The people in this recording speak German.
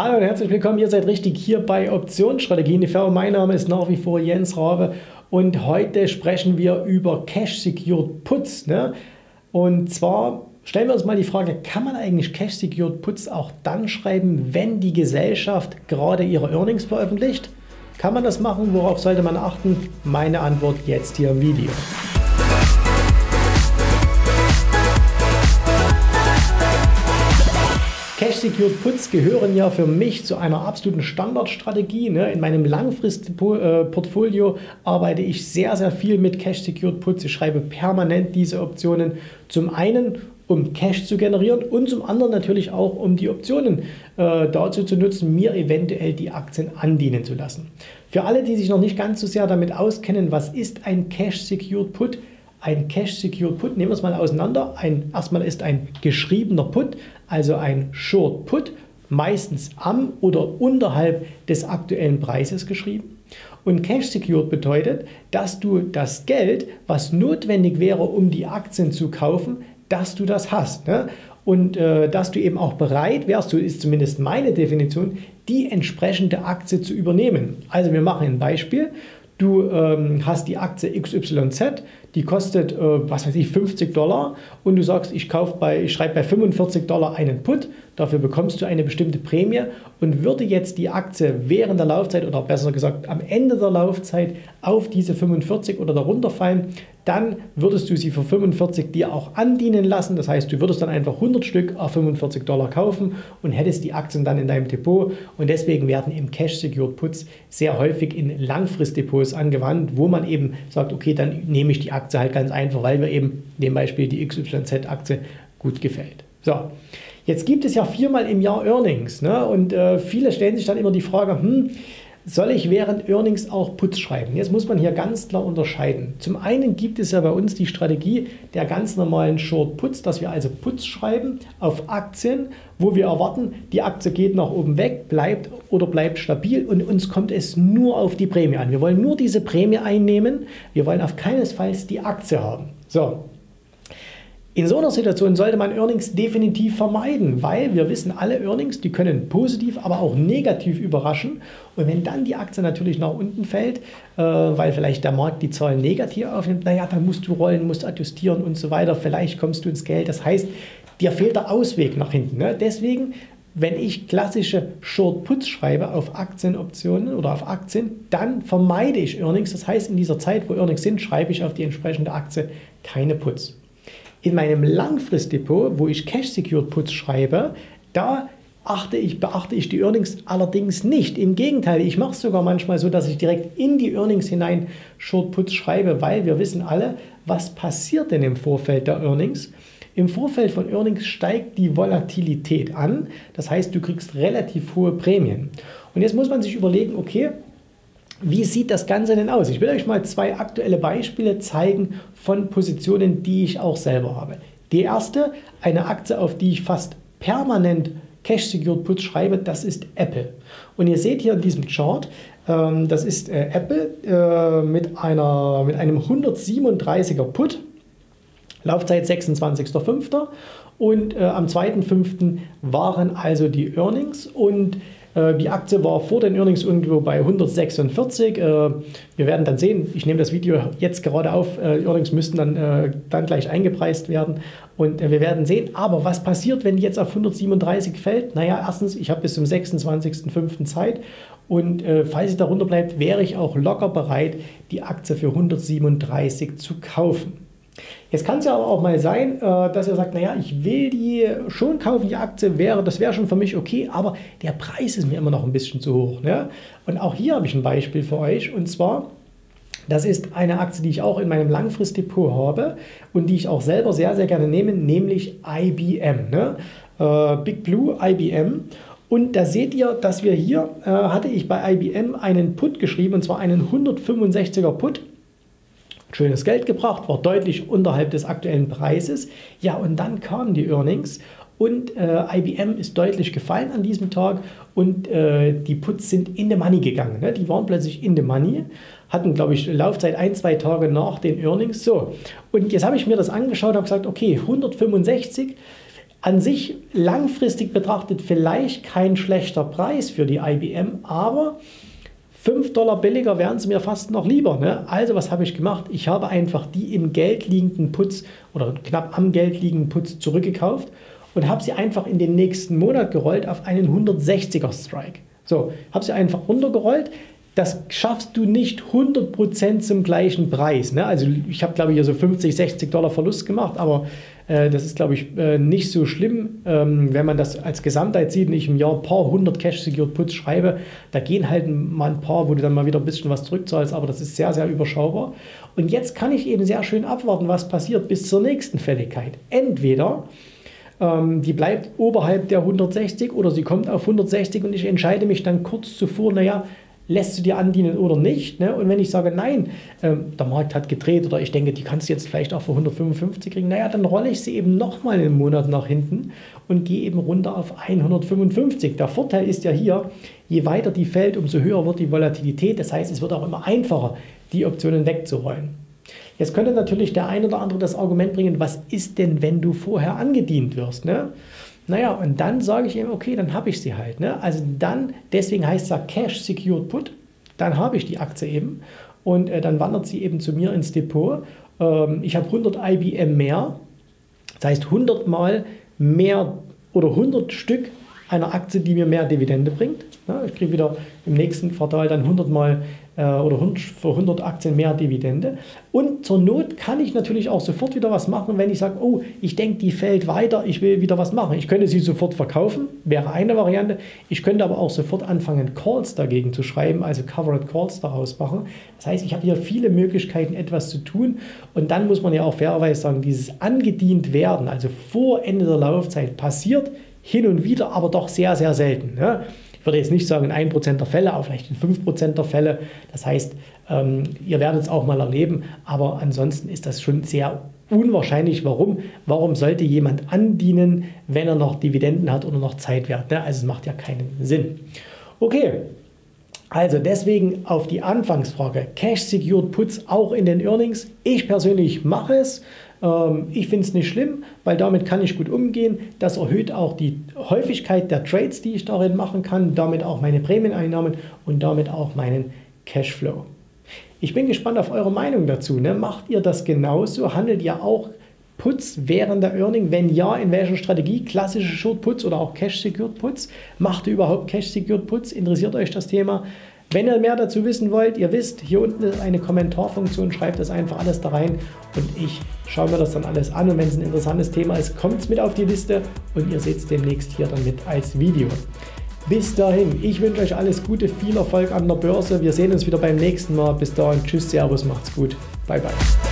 Hallo und herzlich willkommen, ihr seid richtig hier bei Optionsstrategien TV. Mein Name ist nach wie vor Jens Rabe und heute sprechen wir über Cash Secured Puts. Ne? Und zwar stellen wir uns mal die Frage, kann man eigentlich Cash Secured Puts auch dann schreiben, wenn die Gesellschaft gerade ihre Earnings veröffentlicht? Kann man das machen? Worauf sollte man achten? Meine Antwort jetzt hier im Video. Cash-Secured Puts gehören ja für mich zu einer absoluten Standardstrategie. Ne? In meinem Langfristportfolio arbeite ich sehr, sehr viel mit Cash-Secured Puts. Ich schreibe permanent diese Optionen. Zum einen, um Cash zu generieren und zum anderen natürlich auch, um die Optionen äh, dazu zu nutzen, mir eventuell die Aktien andienen zu lassen. Für alle, die sich noch nicht ganz so sehr damit auskennen, was ist ein Cash-Secured Put? Ein Cash-Secured Put, nehmen wir es mal auseinander. Ein, erstmal ist ein geschriebener Put, also ein Short Put, meistens am oder unterhalb des aktuellen Preises geschrieben. Und Cash Secured bedeutet, dass du das Geld, was notwendig wäre, um die Aktien zu kaufen, dass du das hast. Ne? Und äh, dass du eben auch bereit wärst, so ist zumindest meine Definition, die entsprechende Aktie zu übernehmen. Also wir machen ein Beispiel. Du ähm, hast die Aktie XYZ, die kostet, äh, was weiß ich, 50 Dollar und du sagst, ich, ich schreibe bei 45 Dollar einen Put, dafür bekommst du eine bestimmte Prämie und würde jetzt die Aktie während der Laufzeit oder besser gesagt am Ende der Laufzeit auf diese 45 oder darunter fallen, dann würdest du sie für 45 dir auch andienen lassen. Das heißt, du würdest dann einfach 100 Stück auf 45 Dollar kaufen und hättest die Aktien dann in deinem Depot. Und deswegen werden im Cash Secured Puts sehr häufig in Langfristdepots angewandt, wo man eben sagt, okay, dann nehme ich die Aktie halt ganz einfach, weil mir eben dem Beispiel die XYZ-Aktie gut gefällt. So, jetzt gibt es ja viermal im Jahr Earnings ne? und äh, viele stellen sich dann immer die Frage, hm, soll ich während Earnings auch Puts schreiben? Jetzt muss man hier ganz klar unterscheiden. Zum einen gibt es ja bei uns die Strategie der ganz normalen Short Puts, dass wir also Puts schreiben auf Aktien, wo wir erwarten, die Aktie geht nach oben weg, bleibt oder bleibt stabil und uns kommt es nur auf die Prämie an. Wir wollen nur diese Prämie einnehmen, wir wollen auf keinesfalls die Aktie haben. So, in so einer Situation sollte man Earnings definitiv vermeiden, weil wir wissen, alle Earnings, die können positiv, aber auch negativ überraschen. Und wenn dann die Aktie natürlich nach unten fällt, äh, weil vielleicht der Markt die Zahlen negativ aufnimmt, naja, dann musst du rollen, musst adjustieren und so weiter. Vielleicht kommst du ins Geld. Das heißt, dir fehlt der Ausweg nach hinten. Ne? Deswegen wenn ich klassische Short Puts schreibe auf Aktienoptionen oder auf Aktien, dann vermeide ich Earnings. Das heißt, in dieser Zeit, wo Earnings sind, schreibe ich auf die entsprechende Aktie keine Puts. In meinem Langfristdepot, wo ich Cash Secured Puts schreibe, da achte ich, beachte ich die Earnings allerdings nicht. Im Gegenteil, ich mache es sogar manchmal so, dass ich direkt in die Earnings hinein Short Puts schreibe, weil wir wissen alle, was passiert denn im Vorfeld der Earnings. Im Vorfeld von Earnings steigt die Volatilität an. Das heißt, du kriegst relativ hohe Prämien. Und jetzt muss man sich überlegen, okay, wie sieht das Ganze denn aus? Ich will euch mal zwei aktuelle Beispiele zeigen von Positionen, die ich auch selber habe. Die erste, eine Aktie, auf die ich fast permanent Cash Secured Put schreibe, das ist Apple. Und ihr seht hier in diesem Chart, ähm, das ist äh, Apple äh, mit, einer, mit einem 137er Put, Laufzeit 26.05. Und äh, am 2.05. waren also die Earnings und die Aktie war vor den Earnings irgendwo bei 146. Äh, wir werden dann sehen, ich nehme das Video jetzt gerade auf, äh, Earnings müssten dann, dann gleich eingepreist werden und wir werden sehen. Aber was passiert, wenn die jetzt auf 137 fällt? Naja, erstens, ich habe bis zum 26.05. Zeit und falls sie darunter bleibt, wäre ich auch locker bereit, die Aktie für 137 zu kaufen. Jetzt kann es ja aber auch mal sein, äh, dass ihr sagt, naja, ich will die schon kaufen, die Aktie wäre, das wäre schon für mich okay, aber der Preis ist mir immer noch ein bisschen zu hoch. Ne? Und auch hier habe ich ein Beispiel für euch und zwar, das ist eine Aktie, die ich auch in meinem Langfristdepot habe und die ich auch selber sehr, sehr gerne nehme, nämlich IBM. Ne? Äh, Big Blue IBM. Und da seht ihr, dass wir hier, äh, hatte ich bei IBM einen Put geschrieben, und zwar einen 165er Put schönes Geld gebracht, war deutlich unterhalb des aktuellen Preises. Ja, und dann kamen die Earnings und äh, IBM ist deutlich gefallen an diesem Tag und äh, die Puts sind in the Money gegangen. Ne? Die waren plötzlich in the Money, hatten, glaube ich, Laufzeit ein, zwei Tage nach den Earnings. So, und jetzt habe ich mir das angeschaut und habe gesagt, okay, 165 An sich langfristig betrachtet vielleicht kein schlechter Preis für die IBM, aber 5 Dollar billiger wären sie mir fast noch lieber. Ne? Also was habe ich gemacht? Ich habe einfach die im Geld liegenden Putz oder knapp am Geld liegenden Putz zurückgekauft und habe sie einfach in den nächsten Monat gerollt auf einen 160er Strike. So, habe sie einfach runtergerollt. Das schaffst du nicht 100% zum gleichen Preis. Ne? Also ich habe, glaube ich, so 50, 60 Dollar Verlust gemacht, aber äh, das ist, glaube ich, äh, nicht so schlimm, ähm, wenn man das als Gesamtheit sieht und ich im Jahr ein paar hundert Cash-Secured Puts schreibe. Da gehen halt mal ein paar, wo du dann mal wieder ein bisschen was zurückzahlst, aber das ist sehr, sehr überschaubar. Und jetzt kann ich eben sehr schön abwarten, was passiert bis zur nächsten Fälligkeit. Entweder ähm, die bleibt oberhalb der 160 oder sie kommt auf 160 und ich entscheide mich dann kurz zuvor, naja, lässt du dir andienen oder nicht. Ne? Und wenn ich sage, nein, ähm, der Markt hat gedreht oder ich denke, die kannst du jetzt vielleicht auch für 155 kriegen, naja, dann rolle ich sie eben nochmal einen Monat nach hinten und gehe eben runter auf 155. Der Vorteil ist ja hier, je weiter die fällt, umso höher wird die Volatilität. Das heißt, es wird auch immer einfacher, die Optionen wegzurollen. Jetzt könnte natürlich der ein oder andere das Argument bringen, was ist denn, wenn du vorher angedient wirst? Ne? Naja, und dann sage ich ihm, okay, dann habe ich sie halt. Ne? Also dann, deswegen heißt es ja Cash Secured Put, dann habe ich die Aktie eben und äh, dann wandert sie eben zu mir ins Depot. Ähm, ich habe 100 IBM mehr, das heißt 100 mal mehr oder 100 Stück einer Aktie, die mir mehr Dividende bringt. Ja, ich kriege wieder im nächsten Quartal dann 100 mal oder 100, für 100 Aktien mehr Dividende. Und zur Not kann ich natürlich auch sofort wieder was machen, wenn ich sage, oh, ich denke, die fällt weiter, ich will wieder was machen. Ich könnte sie sofort verkaufen, wäre eine Variante. Ich könnte aber auch sofort anfangen, Calls dagegen zu schreiben, also Covered Calls daraus machen. Das heißt, ich habe hier viele Möglichkeiten, etwas zu tun. Und dann muss man ja auch fairerweise sagen, dieses angedient werden, also vor Ende der Laufzeit, passiert hin und wieder, aber doch sehr, sehr selten. Ne? Würde jetzt nicht sagen in 1% der Fälle, aber vielleicht in 5% der Fälle. Das heißt, ähm, ihr werdet es auch mal erleben, aber ansonsten ist das schon sehr unwahrscheinlich. Warum? Warum sollte jemand andienen, wenn er noch Dividenden hat oder noch Zeitwert? Ne? Also es macht ja keinen Sinn. Okay, also deswegen auf die Anfangsfrage, Cash Secured Puts auch in den Earnings. Ich persönlich mache es. Ähm, ich finde es nicht schlimm, weil damit kann ich gut umgehen. Das erhöht auch die Häufigkeit der Trades, die ich darin machen kann, damit auch meine Prämieneinnahmen und damit auch meinen Cashflow. Ich bin gespannt auf eure Meinung dazu. Ne? Macht ihr das genauso? Handelt ihr auch Puts während der Earning? Wenn ja, in welcher Strategie? Klassische Short Puts oder auch Cash Secured Puts? Macht ihr überhaupt Cash Secured Puts? Interessiert euch das Thema? Wenn ihr mehr dazu wissen wollt, ihr wisst, hier unten ist eine Kommentarfunktion, schreibt das einfach alles da rein und ich schaue mir das dann alles an und wenn es ein interessantes Thema ist, kommt es mit auf die Liste und ihr seht es demnächst hier dann mit als Video. Bis dahin, ich wünsche euch alles Gute, viel Erfolg an der Börse. Wir sehen uns wieder beim nächsten Mal. Bis dahin, tschüss, servus, macht's gut. Bye, bye.